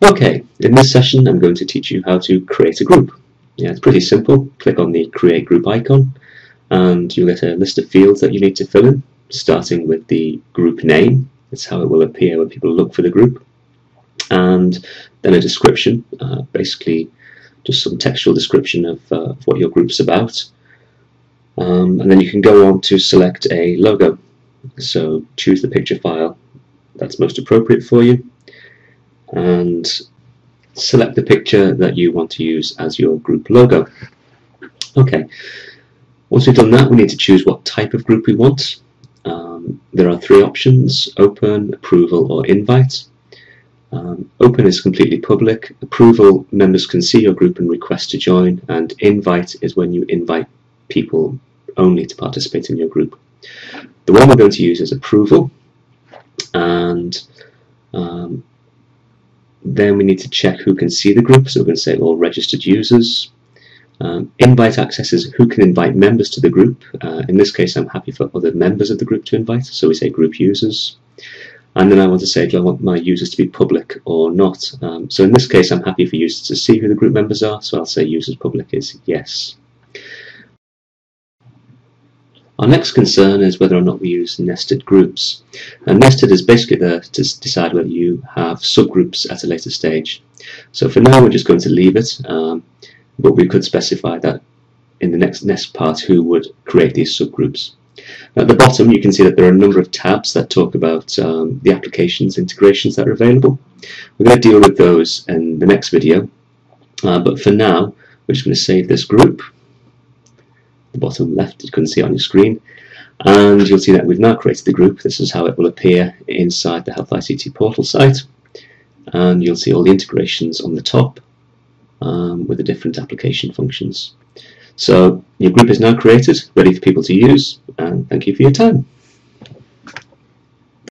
Okay, in this session I'm going to teach you how to create a group. Yeah, it's pretty simple. Click on the create group icon and you'll get a list of fields that you need to fill in, starting with the group name. That's how it will appear when people look for the group. And then a description, uh, basically just some textual description of, uh, what your group's about. Um, and then you can go on to select a logo. So choose the picture file that's most appropriate for you and select the picture that you want to use as your group logo. Okay, once we've done that we need to choose what type of group we want. Um, there are three options, open, approval or invite. Um, open is completely public, approval members can see your group and request to join and invite is when you invite people only to participate in your group. The one we're going to use is approval and um, then we need to check who can see the group, so we're going to say all registered users. Um, invite access is who can invite members to the group. Uh, in this case, I'm happy for other members of the group to invite, so we say group users. And then I want to say, do I want my users to be public or not? Um, so in this case, I'm happy for users to see who the group members are, so I'll say users public is yes. Our next concern is whether or not we use nested groups. And nested is basically there to decide whether you have subgroups at a later stage. So for now we're just going to leave it, um, but we could specify that in the next nest part who would create these subgroups. At the bottom you can see that there are a number of tabs that talk about um, the applications integrations that are available. We're going to deal with those in the next video, uh, but for now we're just going to save this group bottom left you can see on your screen. And you'll see that we've now created the group. This is how it will appear inside the Health ICT portal site. And you'll see all the integrations on the top um, with the different application functions. So your group is now created ready for people to use and thank you for your time